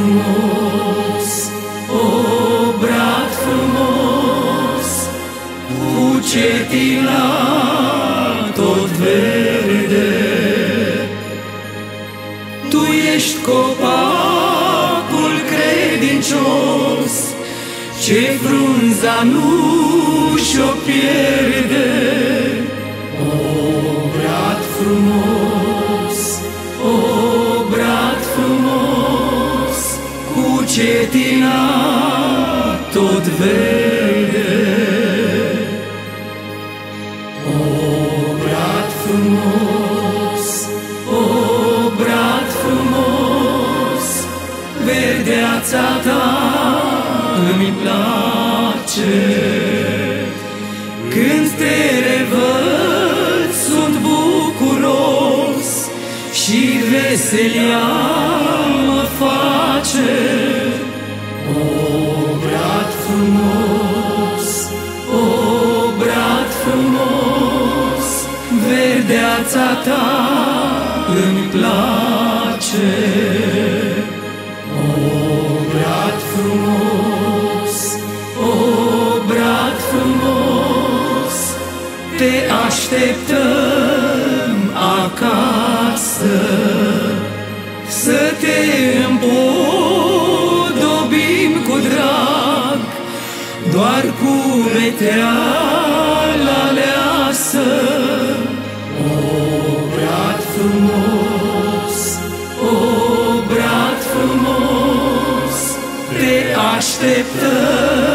frumos, brat frumos, cu cetina tot verde. Tu ești copacul credincios, ce frunza nu și-o pierde. Obrat frumos, obrat cetina tot verde. O, brat frumos, o, brat frumos, verdeața ta îmi place. Când te revăd sunt bucuros și veselia mă face. Verdeața ta îmi place. O, brat frumos, o, brat frumos, te așteptăm acasă să te împodobim cu drag, doar cu meteala așteptăm